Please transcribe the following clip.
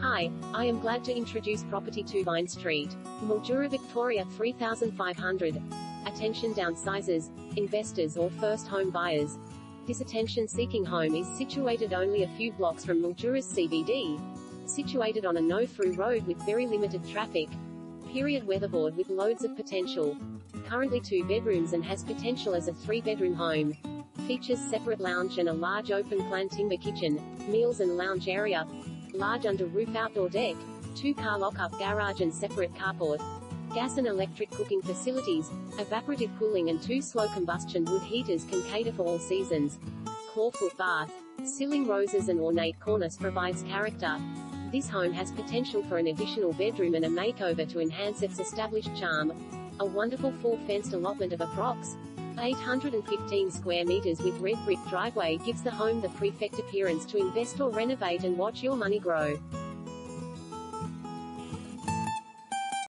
Hi, I am glad to introduce property 2 Vine Street, Mildura, Victoria 3500. Attention downsizers, investors or first home buyers. This attention-seeking home is situated only a few blocks from Mildura's CBD. Situated on a no-through road with very limited traffic. Period weatherboard with loads of potential. Currently two bedrooms and has potential as a three-bedroom home. Features separate lounge and a large open-plan timber kitchen, meals and lounge area, large under-roof outdoor deck, two-car lock-up garage and separate carport, gas and electric cooking facilities, evaporative cooling and two slow combustion wood heaters can cater for all seasons. Clawfoot bath, ceiling roses and ornate cornice provides character. This home has potential for an additional bedroom and a makeover to enhance its established charm. A wonderful full fenced allotment of approx. 815 square meters with red brick driveway gives the home the perfect appearance to invest or renovate and watch your money grow.